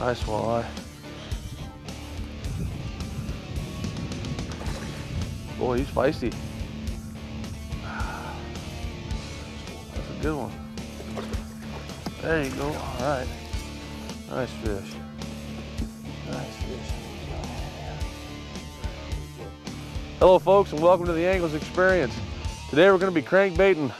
Nice walleye. Boy, he's feisty. That's a good one. There you go. All right. Nice fish. Nice fish. Hello folks and welcome to the Angler's Xperience. Today we're going to be crankbaiting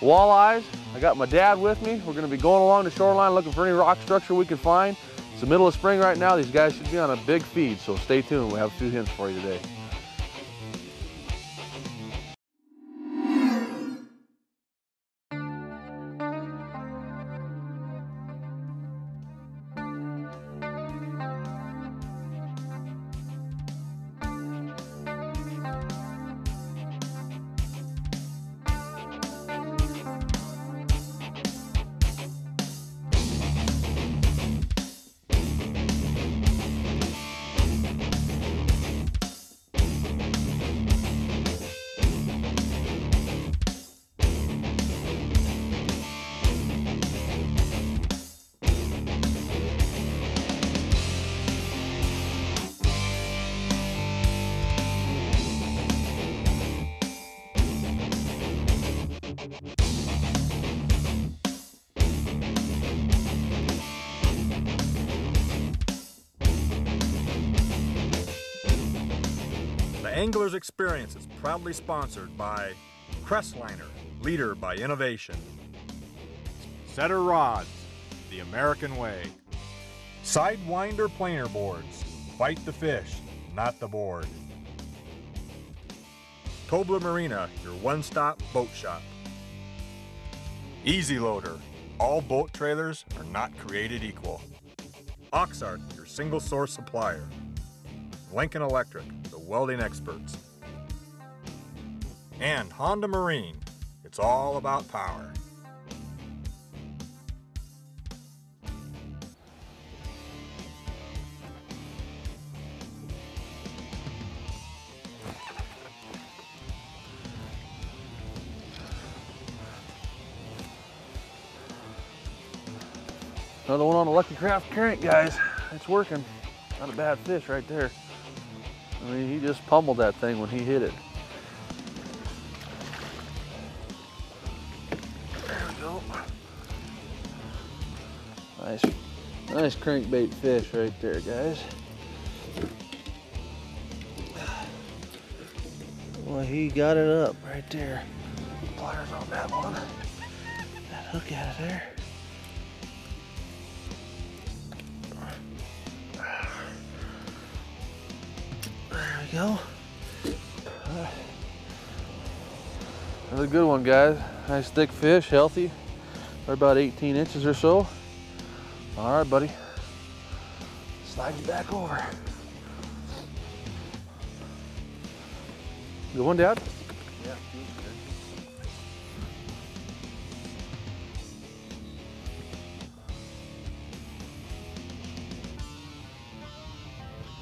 walleyes. I got my dad with me. We're going to be going along the shoreline looking for any rock structure we can find. It's the middle of spring right now. These guys should be on a big feed, so stay tuned. We have a few hints for you today. Angler's Xperience is proudly sponsored by Crestliner, leader by innovation. Setter Rods, the American way. Sidewinder planer boards, fight the fish, not the board. Tobler Marina, your one-stop boat shop. EZ Loader, all boat trailers are not created equal. Oxart, your single source supplier. Lincoln Electric, welding experts. And Honda Marine, it's all about power. Another one on the Lucky Craft crank, guys. It's working. Not a bad fish right there. I mean, he just pummeled that thing when he hit it. There we go. Nice, nice crankbait fish right there, guys. Well, he got it up right there. Pliers on that one. That hook out of there. Go. Another good one, guys. Nice thick fish, healthy. They're about 18 inches or so. All right, buddy. Slide you back over. Good one, Dad? Yeah,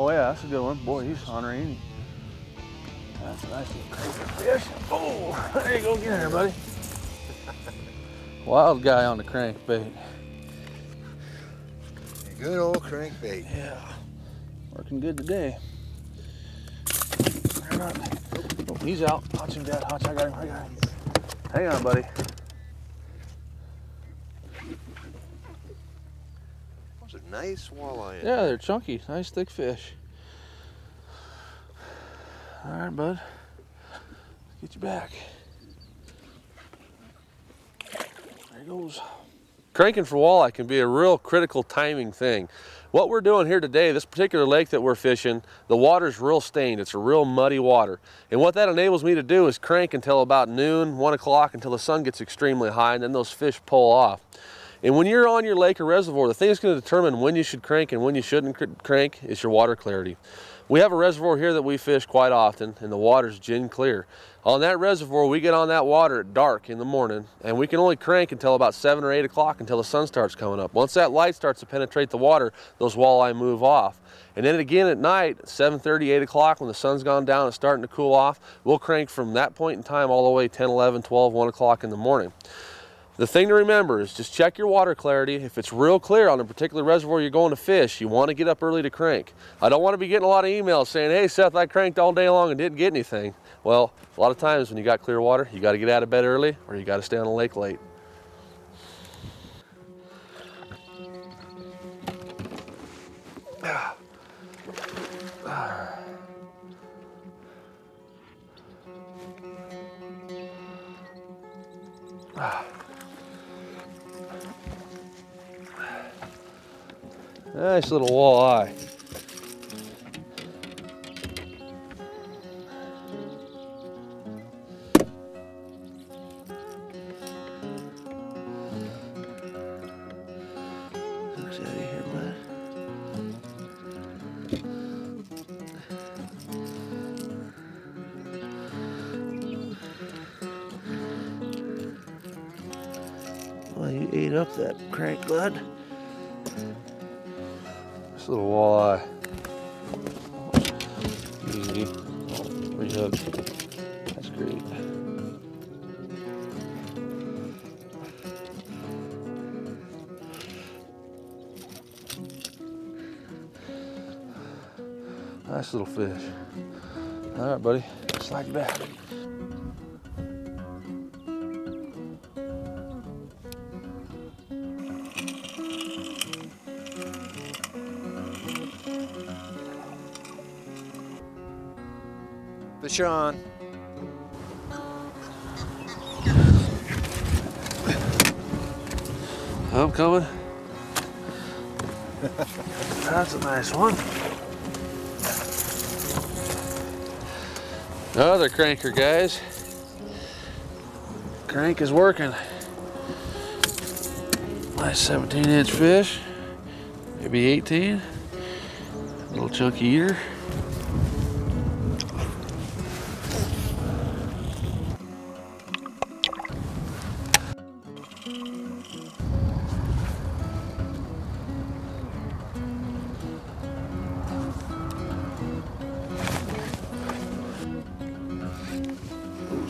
Oh yeah, that's a good one. Boy, he's honoring. That's a nice little crankbait fish. Oh, there you go, get in there, buddy. Wild guy on the crankbait. Good old crankbait. Yeah, working good today. Oh, he's out. Watch him, Dad. Watch, I got him. I got him. Hang on, buddy. Those are nice walleye. Yeah, they're chunky. Nice thick fish. All right, bud. Let's get you back. There he goes. Cranking for walleye can be a real critical timing thing. What we're doing here today, this particular lake that we're fishing, the water's real stained. It's a real muddy water. And what that enables me to do is crank until about noon, one o'clock, until the sun gets extremely high, and then those fish pull off. And when you're on your lake or reservoir, the thing that's going to determine when you should crank and when you shouldn't cr- crank is your water clarity. We have a reservoir here that we fish quite often, and the water's gin clear. On that reservoir, we get on that water at dark in the morning, and we can only crank until about 7 or 8 o'clock until the sun starts coming up. Once that light starts to penetrate the water, those walleye move off. And then again at night, 7.30, 8 o'clock, when the sun's gone down and starting to cool off, we'll crank from that point in time all the way 10, 11, 12, 1 o'clock in the morning. The thing to remember is just check your water clarity. If it's real clear on a particular reservoir you're going to fish, you want to get up early to crank. I don't want to be getting a lot of emails saying, hey Seth, I cranked all day long and didn't get anything. Well, a lot of times when you got clear water, you got to get out of bed early or you got to stay on the lake late. Nice little walleye. Looks out of here, bud. Well, you ate up that crank, bud. Little walleye. Easy. Rehook. That's great. Nice little fish. All right, buddy. Slide back. Fish on. I'm coming. That's a nice one. Another cranker, guys. Crank is working. Nice 17 inch fish. Maybe 18. A little chunky eater.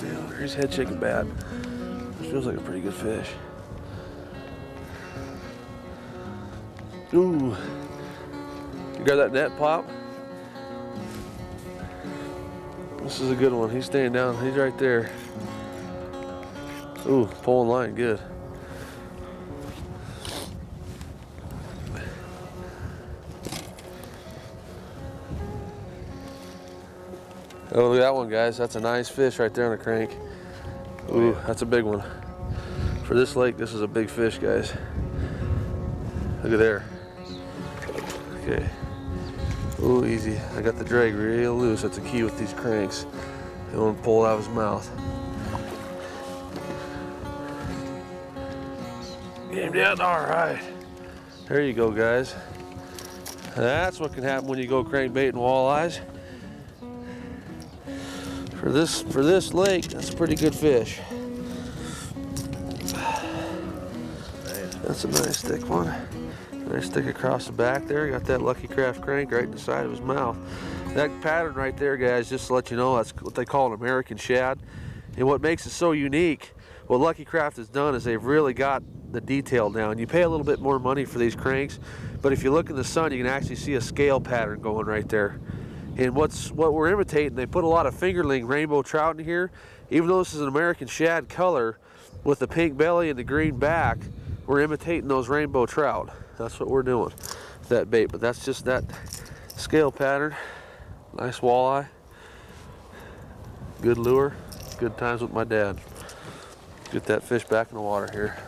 There. His head shaking bad. This feels like a pretty good fish. Ooh. You got that net pop? This is a good one. He's staying down. He's right there. Ooh, pulling line, good. Oh, look at that one, guys. That's a nice fish right there on the crank. Ooh, that's a big one. For this lake, this is a big fish, guys. Look at there. Okay. Ooh, easy. I got the drag real loose. That's a key with these cranks. They won't pull it out of his mouth. Get him down. All right. There you go, guys. That's what can happen when you go crankbait and walleyes. For this for this lake, that's a pretty good fish. That's a nice thick one. Nice stick across the back there. Got that Lucky Craft crank right in the side of his mouth. That pattern right there, guys, just to let you know, that's what they call an American shad. And what makes it so unique, what Lucky Craft has done is they've really got the detail down. You pay a little bit more money for these cranks, but if you look in the sun, you can actually see a scale pattern going right there. And what's what we're imitating, they put a lot of fingerling rainbow trout in here. Even though this is an American shad color with the pink belly and the green back, we're imitating those rainbow trout. That's what we're doing that bait. But that's just that scale pattern. Nice walleye. Good lure. Good times with my dad. Get that fish back in the water here.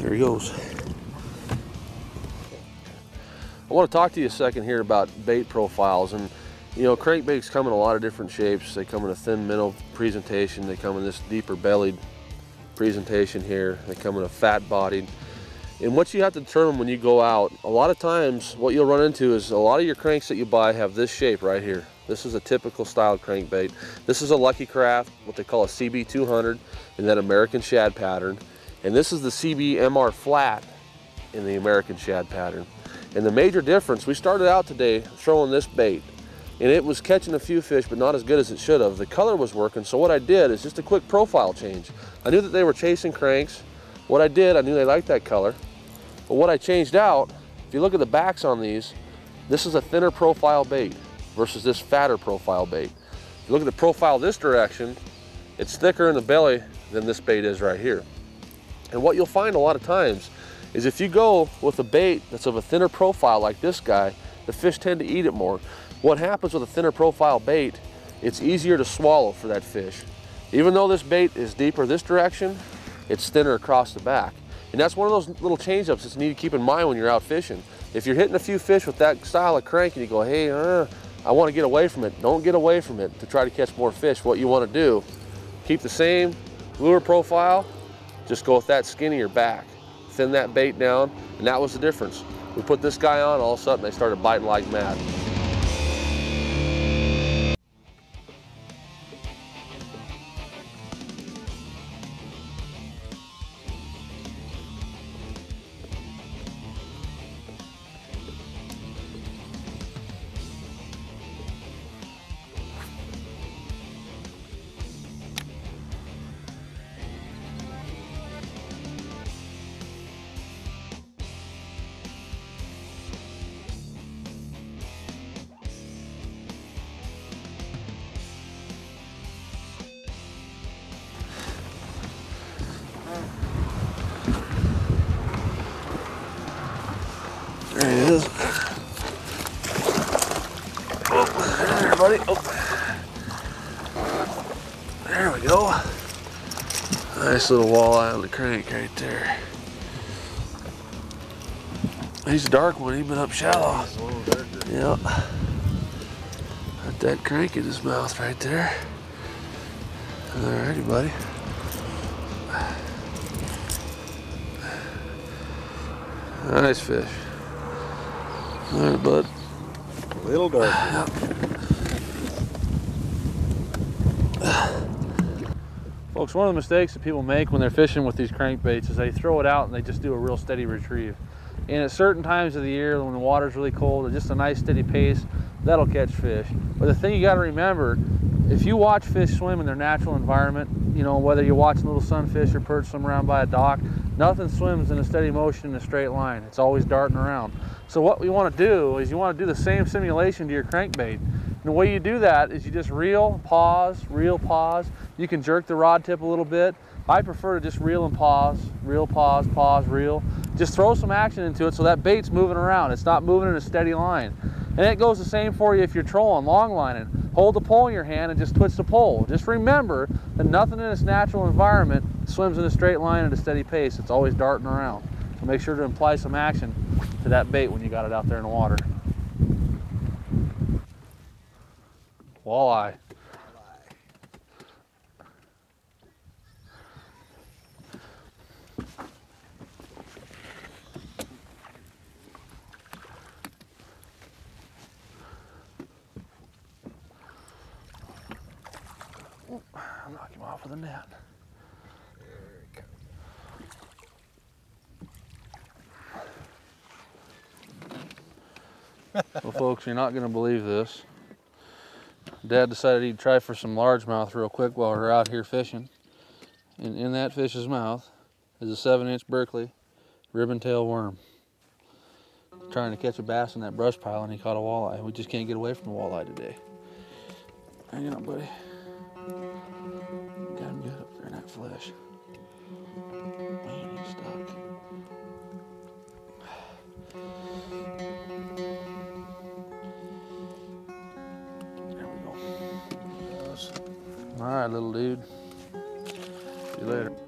Here he goes. I want to talk to you a second here about bait profiles and you know crankbaits come in a lot of different shapes. They come in a thin middle presentation they come in this deeper bellied presentation here they come in a fat bodied. And what you have to determine when you go out a lot of times what you'll run into is a lot of your cranks that you buy have this shape right here. This is a typical style crankbait this is a lucky craft what they call a cb200 in that american shad pattern. And this is the cbmr flat in the american shad pattern and the major difference, we started out today throwing this bait. and it was catching a few fish, but not as good as it should have. The color was working, so what I did is just a quick profile change. I knew that they were chasing cranks. What I did, I knew they liked that color. But what I changed out, if you look at the backs on these, this is a thinner profile bait versus this fatter profile bait. If you look at the profile this direction, it's thicker in the belly than this bait is right here. And what you'll find a lot of times is if you go with a bait that's of a thinner profile like this guy, the fish tend to eat it more. What happens with a thinner profile bait, it's easier to swallow for that fish. Even though this bait is deeper this direction, it's thinner across the back. And that's one of those little change ups that you need to keep in mind when you're out fishing. If you're hitting a few fish with that style of crank and you go, hey, uh, I want to get away from it, don't get away from it to try to catch more fish. What you want to do, keep the same lure profile, just go with that skinnier back. Thin that bait down, and that was the difference. We put this guy on, all of a sudden they started biting like mad. Oh, there. Oh. There we go. Nice little walleye on the crank right there. He's a dark one, he's been up shallow. Yep. Got that crank in his mouth right there. Alrighty, buddy. Nice fish. All right, bud. A little dark. Folks, one of the mistakes that people make when they're fishing with these crankbaits is they throw it out and they just do a real steady retrieve. And at certain times of the year when the water's really cold, at just a nice steady pace, that'll catch fish. But the thing you gotta remember, if you watch fish swim in their natural environment, you know, whether you're watching little sunfish or perch swim around by a dock, nothing swims in a steady motion in a straight line. It's always darting around. So what we wanna do is you wanna do the same simulation to your crankbait. And the way you do that is you just reel, pause, reel, pause. You can jerk the rod tip a little bit. I prefer to just reel and pause, reel, pause, pause, reel. Just throw some action into it so that bait's moving around. It's not moving in a steady line. And it goes the same for you if you're trolling, long lining. Hold the pole in your hand and just twitch the pole. Just remember that nothing in its natural environment swims in a straight line at a steady pace. It's always darting around. So make sure to apply some action to that bait when you got it out there in the water. Walleye. I'll knock him off with a net. well, folks, you're not going to believe this. Dad decided he'd try for some largemouth real quick while we're out here fishing. And in that fish's mouth is a seven inch Berkley ribbon tail worm. Trying to catch a bass in that brush pile and he caught a walleye. We just can't get away from the walleye today. Hang on, buddy. Got him good up there in that flesh. Right, little dude. See you later.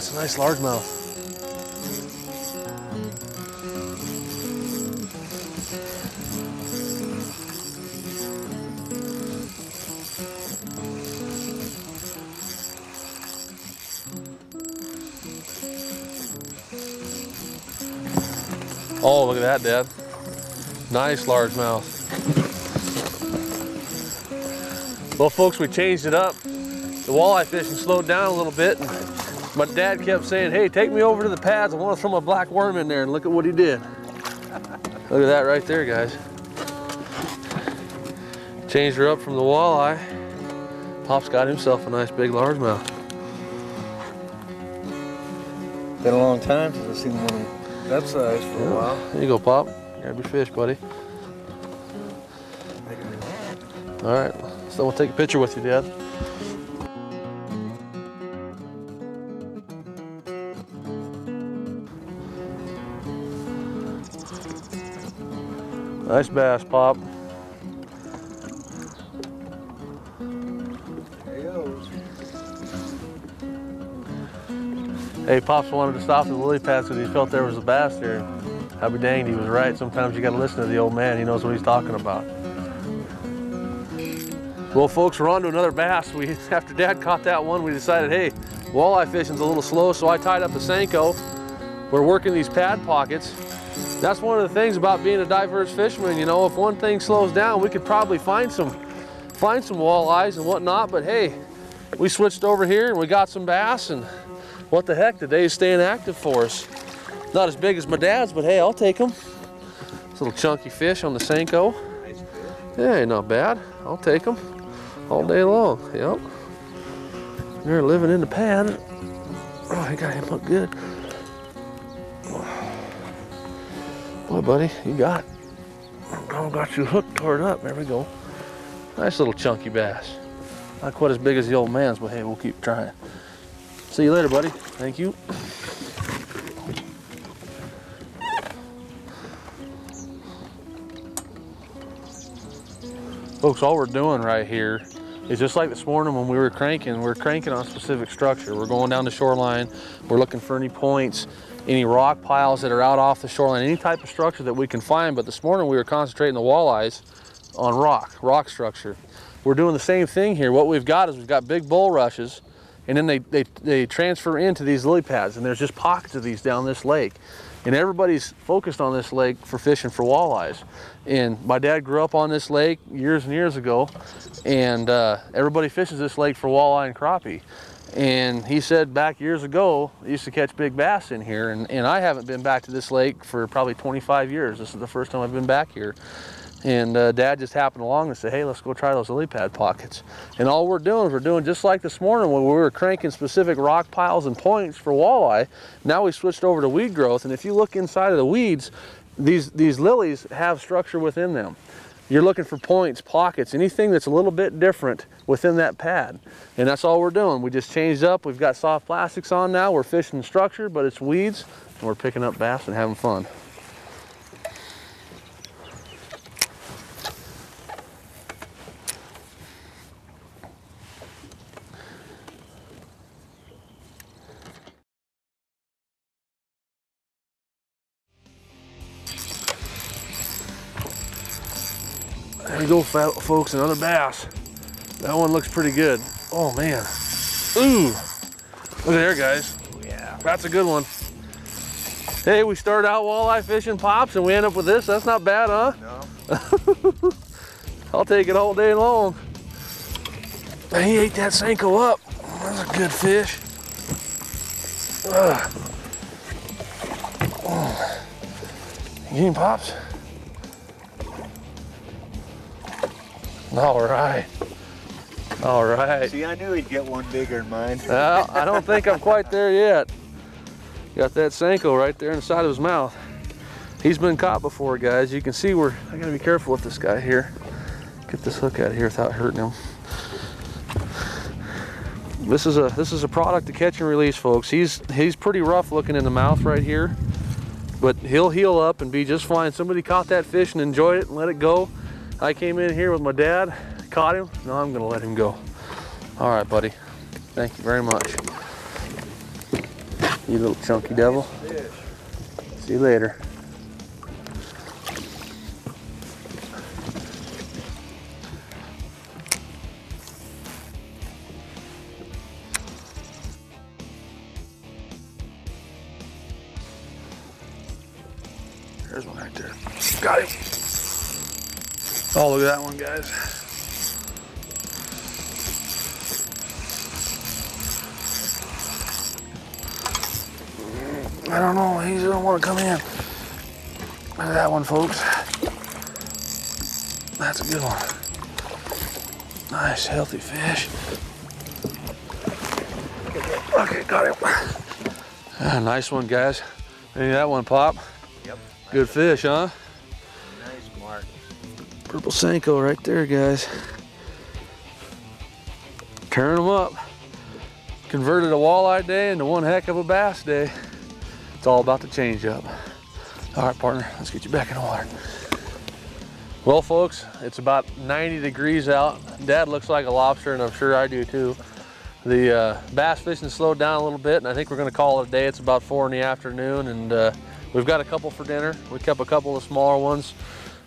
it's a nice largemouth. Oh, look at that, Dad. Nice largemouth. Well, folks, we changed it up. The walleye fishing slowed down a little bit. My dad kept saying, hey, take me over to the pads. I want to throw my black worm in there. And look at what he did. Look at that right there, guys. Changed her up from the walleye. Pop's got himself a nice big largemouth. Been a long time since I've seen one that size for a while. There you go, Pop. Grab your fish, buddy. All right, so we'll take a picture with you, Dad. Nice bass, Pop. Hey, Pops wanted to stop at the lily pads because he felt there was a bass there. I'll be danged, he was right. Sometimes you got to listen to the old man. He knows what he's talking about. Well, folks, we're on to another bass. We, after Dad caught that one, we decided, hey, walleye fishing's a little slow, so I tied up a Senko. We're working these pad pockets. That's one of the things about being a diverse fisherman. You know, if one thing slows down, we could probably find some, find some walleyes and whatnot. But hey, we switched over here and we got some bass, and what the heck, the day's staying active for us. Not as big as my dad's, but hey, I'll take them. This little chunky fish on the Senko. Yeah, not bad. I'll take them all day long. Yep. They're living in the pan. Oh, I got him hooked good. Buddy, you got. Oh, got you hooked, it up. There we go. Nice little chunky bass. Not quite as big as the old man's, but hey, we'll keep trying. See you later, buddy. Thank you. Folks, all we're doing right here is just like this morning when we were cranking, we're cranking on a specific structure. We're going down the shoreline, we're looking for any points, any rock piles that are out off the shoreline, any type of structure that we can find. But this morning we were concentrating the walleyes on rock, rock structure. We're doing the same thing here. What we've got is we've got big bulrushes and then they, they, they transfer into these lily pads and there's just pockets of these down this lake. And everybody's focused on this lake for fishing for walleyes. And my dad grew up on this lake years and years ago and uh, everybody fishes this lake for walleye and crappie. And he said back years ago, he used to catch big bass in here. And, and I haven't been back to this lake for probably 25 years. This is the first time I've been back here. And uh, dad just happened along and said, hey, let's go try those lily pad pockets. And all we're doing is we're doing just like this morning when we were cranking specific rock piles and points for walleye. Now we switched over to weed growth. And if you look inside of the weeds, these, these lilies have structure within them. You're looking for points, pockets, anything that's a little bit different within that pad. And that's all we're doing. We just changed up. We've got soft plastics on now. We're fishing structure, but it's weeds. And we're picking up bass and having fun. Go, fo- folks, another bass. That one looks pretty good. Oh man. Ooh. Look at there, guys. Yeah. That's a good one. Hey, we started out walleye fishing pops and we end up with this. That's not bad, huh? No. I'll take it all day long. Man, he ate that Senko up. That's a good fish. Ugh. Oh. You getting pops? All right. All right. See, I knew he'd get one bigger than mine. Well, I don't think I'm quite there yet. Got that Senko right there in the side of his mouth. He's been caught before, guys. You can see where I gotta be careful with this guy here. Get this hook out of here without hurting him. This is a this is a product to catch and release, folks. He's he's pretty rough looking in the mouth right here, but he'll heal up and be just fine. Somebody caught that fish and enjoyed it and let it go. I came in here with my dad, caught him. Now I'm gonna let him go. All right, buddy. Thank you very much. You little chunky devil. See you later. There's one right there. Got him. Oh, look at that one, guys. I don't know. He doesn't want to come in. Look at that one, folks. That's a good one. Nice, healthy fish. Okay, got him. Ah, nice one, guys. Maybe that one pop. Yep. Good fish, huh? Purple Senko right there, guys. Turn them up. Converted a walleye day into one heck of a bass day. It's all about the change up. All right, partner, let's get you back in the water. Well, folks, it's about 90 degrees out. Dad looks like a lobster, and I'm sure I do too. The uh, bass fishing slowed down a little bit, and I think we're gonna call it a day. It's about four in the afternoon, and uh, we've got a couple for dinner. We kept a couple of smaller ones.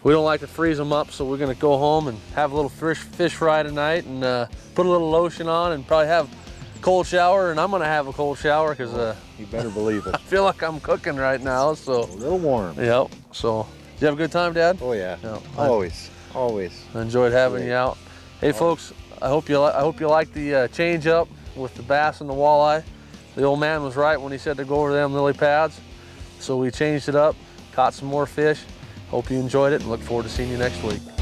We don't like to freeze them up, so we're gonna go home and have a little fish, fish fry tonight, and uh, put a little lotion on, and probably have a cold shower. And I'm gonna have a cold shower because uh, You better believe it. I feel like I'm cooking right now. So, A little warm. yep. So, did you have a good time, Dad? Oh yeah. Yeah. I- Always. Always. I enjoyed having Great. you out. Hey, folks, I hope you I hope you like the uh, change up with the bass and the walleye. The old man was right when he said to go over them lily pads. So we changed it up, caught some more fish. Hope you enjoyed it and look forward to seeing you next week.